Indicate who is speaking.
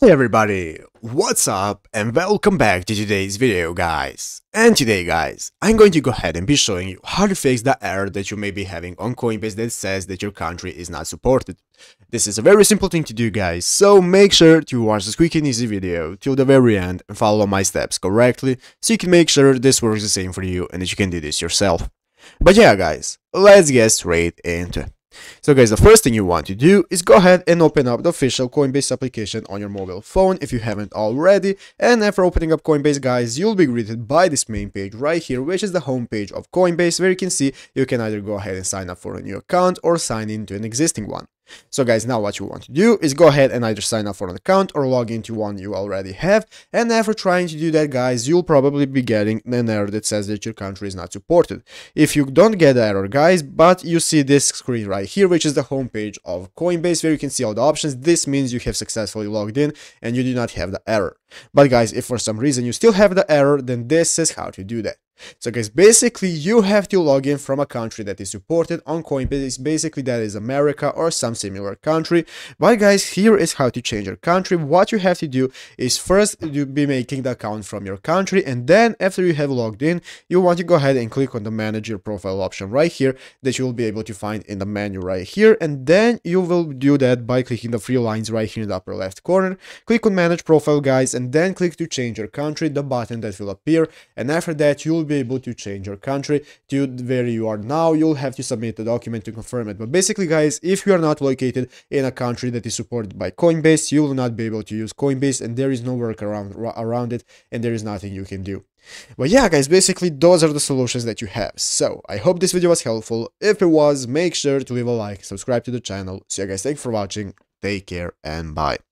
Speaker 1: Hey everybody, what's up and welcome back to today's video guys. And today guys, I'm going to go ahead and be showing you how to fix the error that you may be having on Coinbase that says that your country is not supported. This is a very simple thing to do guys, so make sure to watch this quick and easy video till the very end and follow my steps correctly so you can make sure this works the same for you and that you can do this yourself. But yeah guys, let's get straight into it. So guys, the first thing you want to do is go ahead and open up the official Coinbase application on your mobile phone if you haven't already. And after opening up Coinbase guys, you'll be greeted by this main page right here, which is the home page of Coinbase where you can see you can either go ahead and sign up for a new account or sign into an existing one. So guys, now what you want to do is go ahead and either sign up for an account or log into one you already have. And after trying to do that, guys, you'll probably be getting an error that says that your country is not supported. If you don't get the error, guys, but you see this screen right here, which is the homepage of Coinbase, where you can see all the options, this means you have successfully logged in and you do not have the error. But guys, if for some reason you still have the error, then this is how to do that. So guys, basically you have to log in from a country that is supported on Coinbase. Basically that is America or some similar country. But guys, here is how to change your country. What you have to do is first you be making the account from your country and then after you have logged in, you want to go ahead and click on the manage your profile option right here that you will be able to find in the menu right here. And then you will do that by clicking the three lines right here in the upper left corner. Click on manage profile guys and then click to change your country, the button that will appear. And after that, you'll will be able to change your country to where you are now. You'll have to submit a document to confirm it. But basically, guys, if you are not located in a country that is supported by Coinbase, you will not be able to use Coinbase and there is no workaround around it and there is nothing you can do. But yeah, guys, basically those are the solutions that you have. So I hope this video was helpful. If it was, make sure to leave a like, subscribe to the channel. So yeah, guys, thanks for watching. Take care and bye.